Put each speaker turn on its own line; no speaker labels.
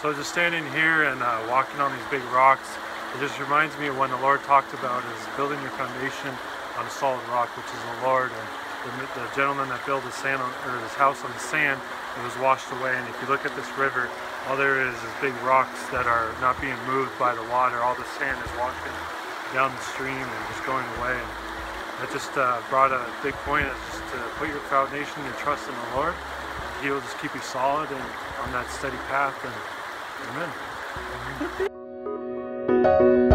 So just standing here and uh, walking on these big rocks, it just reminds me of when the Lord talked about is building your foundation on a solid rock, which is the Lord. And the, the gentleman that built his, sand on, or his house on the sand, it was washed away. And if you look at this river, all there is is big rocks that are not being moved by the water. All the sand is washing down the stream and just going away. And that just uh, brought a big point is just to put your foundation, your trust in the Lord. He will just keep you solid and on that steady path. And Amen.